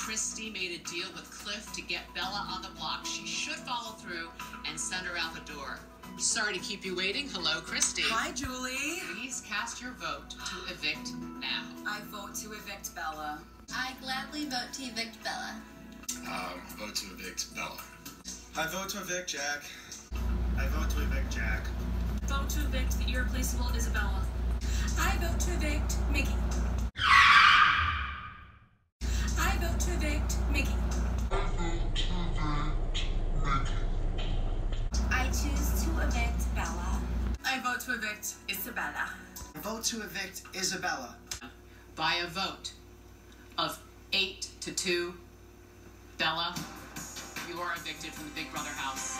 Christie made a deal with Cliff to get Bella on the block. She should follow through and send her out the door. Sorry to keep you waiting. Hello, Christie. Hi, Julie. Please cast your vote to evict now. I vote to evict Bella. I gladly vote to evict Bella. Um, vote to evict Bella. I vote to evict Jack. I vote to evict Jack. Vote to evict the irreplaceable Isabella. I vote to evict Mickey. I choose to evict Bella. I vote to evict Isabella. I vote to evict Isabella. By a vote of eight to two, Bella, you are evicted from the Big Brother house.